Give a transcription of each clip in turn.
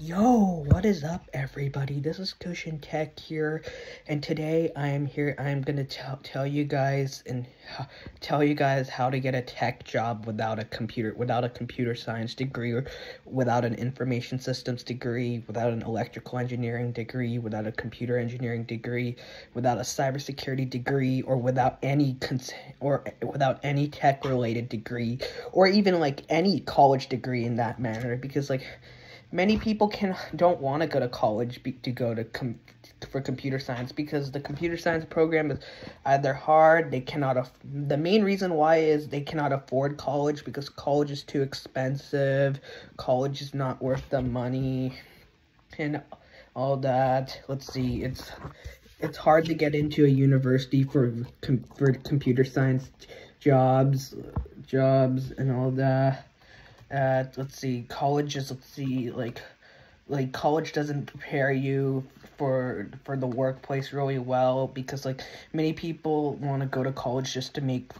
Yo, what is up, everybody? This is Kush In Tech here, and today I am here. I am gonna tell tell you guys and tell you guys how to get a tech job without a computer, without a computer science degree, or without an information systems degree, without an electrical engineering degree, without a computer engineering degree, without a cybersecurity degree, or without any cons or without any tech related degree, or even like any college degree in that manner, because like many people can don't want to go to college be, to go to com, for computer science because the computer science program is either hard they cannot af- the main reason why is they cannot afford college because college is too expensive college is not worth the money and all that. Let's see it's it's hard to get into a university for com- for computer science jobs jobs and all that at let's see colleges let's see like like college doesn't prepare you for for the workplace really well because like many people want to go to college just to make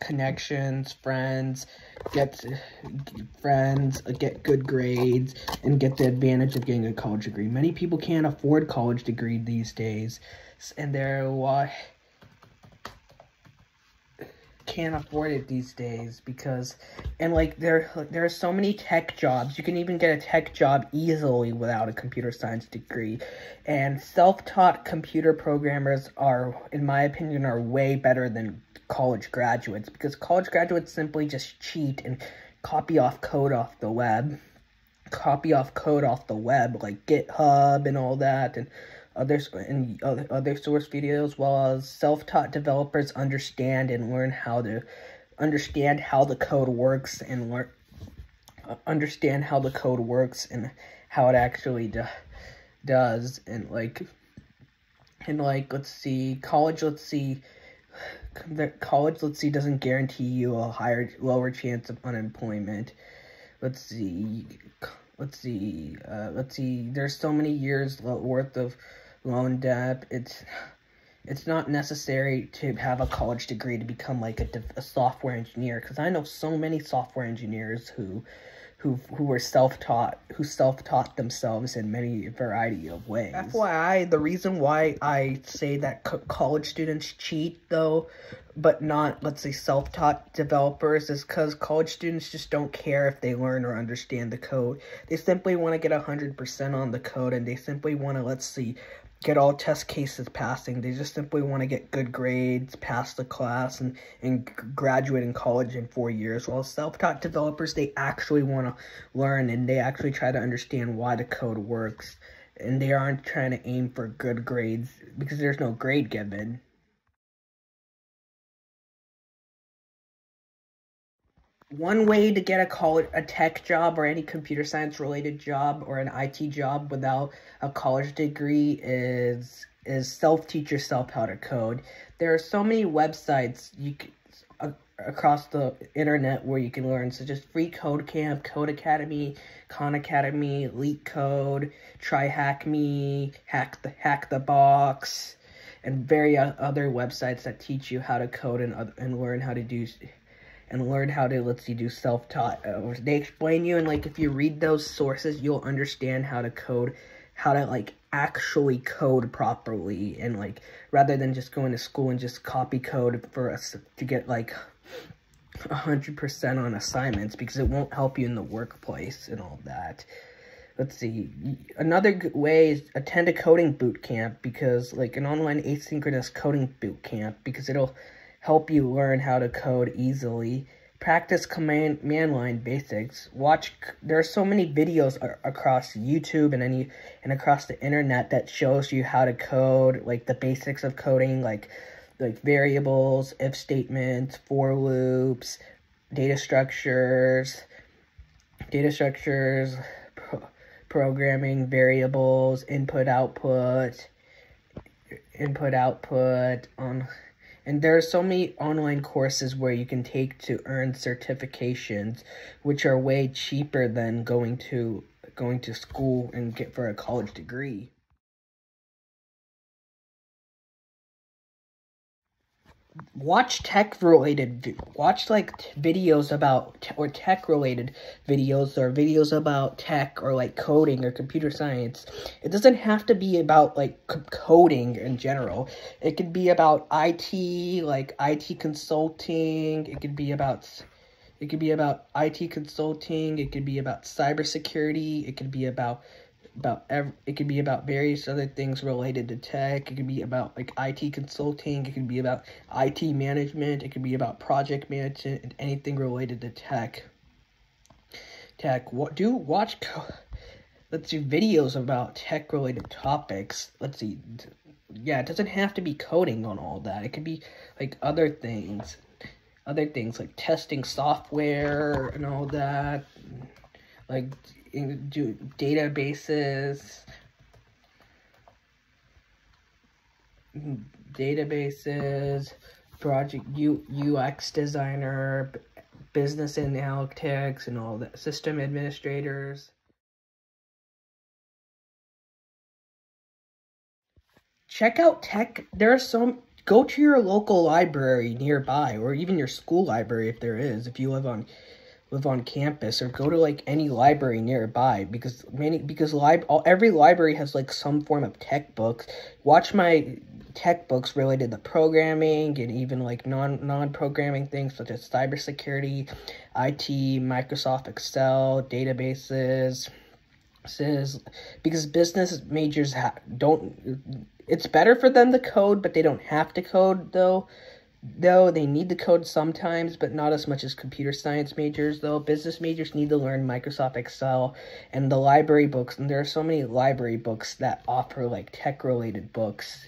connections friends get friends get good grades and get the advantage of getting a college degree. Many people can't afford college degree these days and they're why can't afford it these days because and like there there are so many tech jobs. You can even get a tech job easily without a computer science degree. And self-taught computer programmers are in my opinion are way better than college graduates because college graduates simply just cheat and copy off code off the web. Copy off code off the web like github and all that and other and other, other source videos, while self-taught developers understand and learn how to understand how the code works and learn understand how the code works and how it actually do, does and like and like let's see college let's see the college let's see doesn't guarantee you a higher lower chance of unemployment. Let's see let's see uh, let's see there's so many years worth of loan debt. It's it's not necessary to have a college degree to become like a, a software engineer because I know so many software engineers who who who were self-taught who self-taught themselves in many variety of ways. FYI, the reason why I say that co college students cheat though, but not let's say self-taught developers is cuz college students just don't care if they learn or understand the code. They simply want to get 100% on the code and they simply want to let's see get all test cases passing. They just simply want to get good grades, pass the class, and, and graduate in college in four years. While self-taught developers, they actually want to learn and they actually try to understand why the code works. And they aren't trying to aim for good grades because there's no grade given. One way to get a college a tech job or any computer science related job or an IT job without a college degree is is self teach yourself how to code. There are so many websites you can, uh, across the internet where you can learn such as Free Code Camp, Codecademy, Khan Academy, LeetCode, Try Hack Me, Hack the Hack the Box, and various other websites that teach you how to code and and learn how to do and learn how to, let's see, do self-taught. Uh, they explain you, and, like, if you read those sources, you'll understand how to code, how to, like, actually code properly, and, like, rather than just going to school and just copy code for us to get, like, 100% on assignments, because it won't help you in the workplace and all that. Let's see, another way is attend a coding boot camp, because, like, an online asynchronous coding boot camp, because it'll help you learn how to code easily. Practice command, command line basics. Watch. There are so many videos across YouTube and any and across the internet that shows you how to code, like the basics of coding, like like variables, if statements, for loops, data structures, data structures, pro programming, variables, input output, input output on. Um, and there are so many online courses where you can take to earn certifications, which are way cheaper than going to going to school and get for a college degree. Watch tech related watch like videos about or tech related videos or videos about tech or like coding or computer science. It doesn't have to be about like coding in general. It could be about IT like IT consulting. It could be about it could be about IT consulting. It could be about cybersecurity. It could be about about every, it could be about various other things related to tech. It could be about like IT consulting. It could be about IT management. It could be about project management and anything related to tech. Tech. What do watch? Let's do videos about tech related topics. Let's see. Yeah, it doesn't have to be coding on all that. It could be like other things, other things like testing software and all that. Like do databases, databases, project U, UX designer, business analytics, and all that, system administrators. Check out tech. There are some. Go to your local library nearby, or even your school library if there is. If you live on live on campus or go to like any library nearby because many because lib all, every library has like some form of tech books. Watch my tech books related to programming and even like non non-programming things such as cybersecurity it microsoft excel databases says because business majors don't it's better for them to code but they don't have to code though though they need to code sometimes, but not as much as computer science majors, though. Business majors need to learn Microsoft Excel and the library books, and there are so many library books that offer like tech related books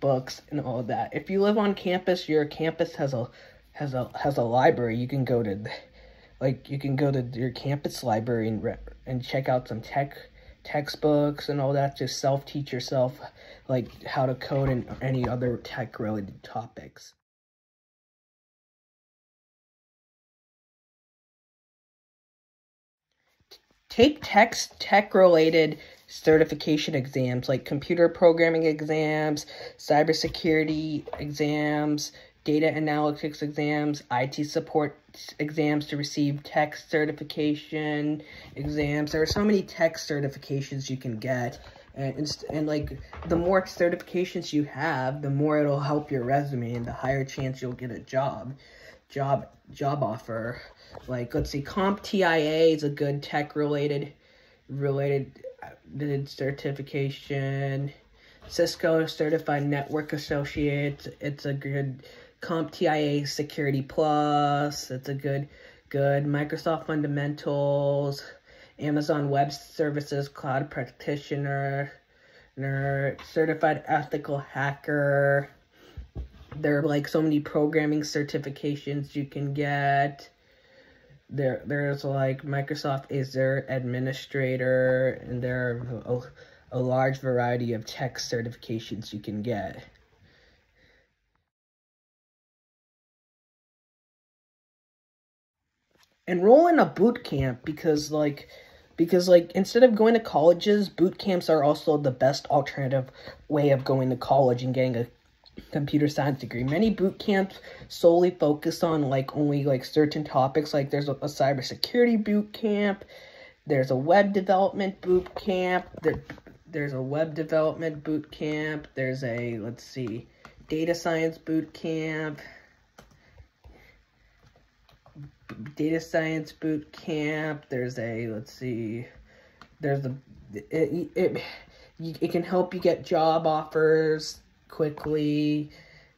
books and all that. If you live on campus, your campus has a has a has a library. You can go to like you can go to your campus library and and check out some tech textbooks and all that to self teach yourself like how to code and any other tech related topics. Take text tech related certification exams like computer programming exams, cybersecurity exams, data analytics exams, IT support exams to receive tech certification exams. There are so many tech certifications you can get. And and like the more certifications you have the more it'll help your resume and the higher chance you'll get a job job job offer. Like let's see CompTIA is a good tech related related uh, certification. Cisco certified network associate it's a good CompTIA security plus it's a good good microsoft fundamentals Amazon Web Services Cloud Practitioner, Certified Ethical Hacker. There are like so many programming certifications you can get. There, there's like Microsoft Azure Administrator, and there are a, a large variety of tech certifications you can get. Enroll in a boot camp because like because like instead of going to colleges boot camps are also the best alternative way of going to college and getting a computer science degree. Many boot camps solely focus on like only like certain topics. Like there's a, a cybersecurity boot camp. There's a web development boot camp. There, there's a web development boot camp. There's a let's see data science boot camp data science boot camp. There's a let's see, there's a it it it can help you get job offers quickly.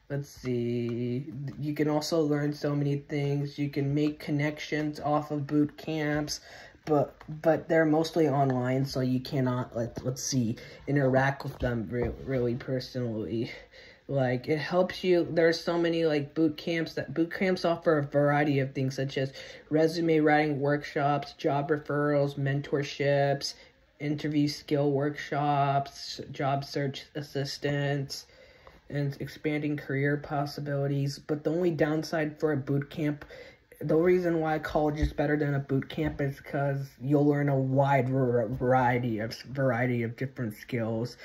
Let's see. You can also learn so many things. You can make connections off of boot camps, but but they're mostly online, so you cannot let let's see interact with them re really personally. Like it helps you. There's so many like boot camps that boot camps offer a variety of things such as resume writing workshops, job referrals, mentorships, interview skill workshops, job search assistance, and expanding career possibilities. But the only downside for a boot camp, the reason why college is better than a boot camp is because you'll learn a wide variety of variety of different skills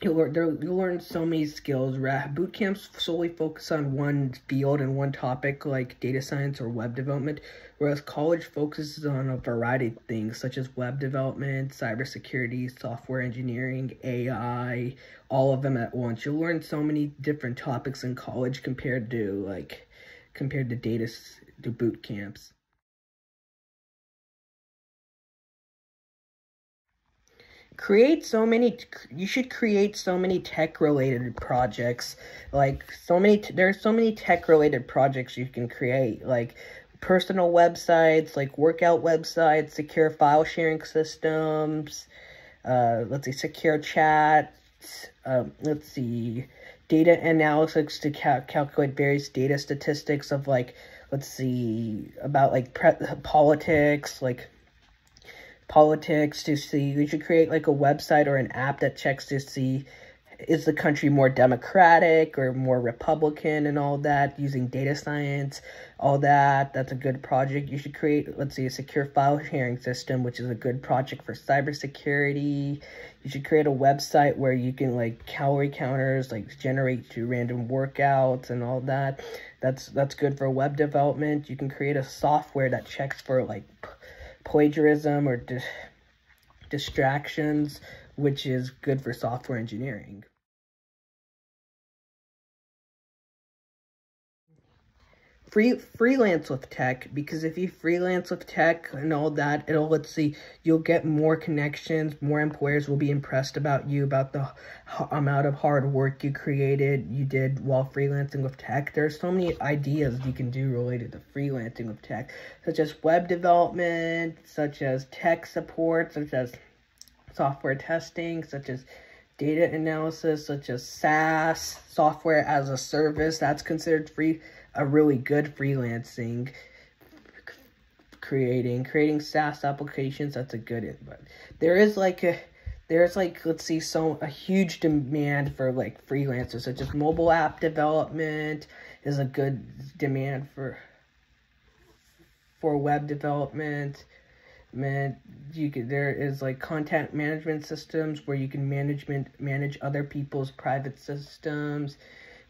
you'll learn, you'll learn so many skills. Boot camps solely focus on one field and one topic, like data science or web development, whereas college focuses on a variety of things, such as web development, cybersecurity, software engineering, AI, all of them at once. You'll learn so many different topics in college compared to like compared to data to boot camps. Create so many you should create so many tech related projects. Like so many there's so many tech related projects you can create. Like personal websites like workout websites secure file sharing systems uh let's see secure chat um, let's see data analysis to cal calculate various data statistics of like let's see about like politics like politics to see. We should create like a website or an app that checks to see is the country more democratic or more republican and all that using data science all that. That's a good project. You should create let's see a secure file sharing system which is a good project for cybersecurity. You should create a website where you can like calorie counters like generate to random workouts and all that. That's that's good for web development. You can create a software that checks for like plagiarism or di distractions, which is good for software engineering. Free freelance with tech because if you freelance with tech and all that it'll let's see you'll get more connections more employers will be impressed about you about the amount of hard work you created you did while freelancing with tech. There's so many ideas you can do related to freelancing with tech such as web development such as tech support such as software testing such as data analysis such as SaaS software as a service that's considered free a really good freelancing creating creating SaaS applications that's a good but there is like a there's like let's see so a huge demand for like freelancers such as mobile app development is a good demand for for web development. Man you can there is like content management systems where you can management manage other people's private systems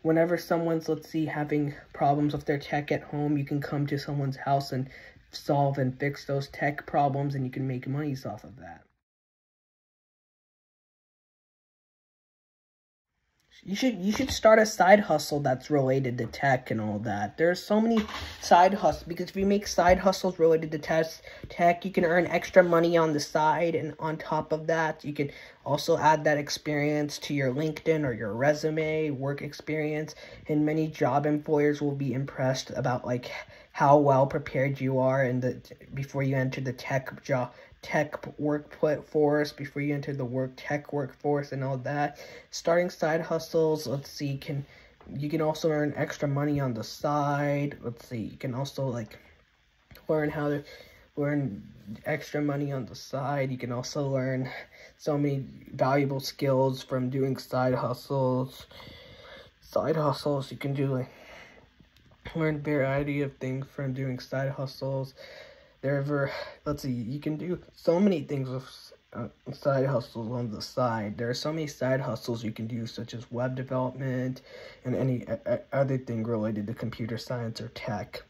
whenever someone's let's see having problems with their tech at home you can come to someone's house and solve and fix those tech problems and you can make money off of that You should you should start a side hustle that's related to tech and all that. There's so many side hustles because if you make side hustles related to test tech, you can earn extra money on the side and on top of that, you can also add that experience to your LinkedIn or your resume, work experience, and many job employers will be impressed about like how well prepared you are and the before you enter the tech job tech workforce before you enter the work tech workforce and all that. Starting side hustles, let's see, can you can also earn extra money on the side. Let's see, you can also like learn how to learn extra money on the side. You can also learn so many valuable skills from doing side hustles. Side hustles, you can do like learn variety of things from doing side hustles there ever let's see you can do so many things with uh, side hustles on the side. There are so many side hustles you can do such as web development and any uh, other thing related to computer science or tech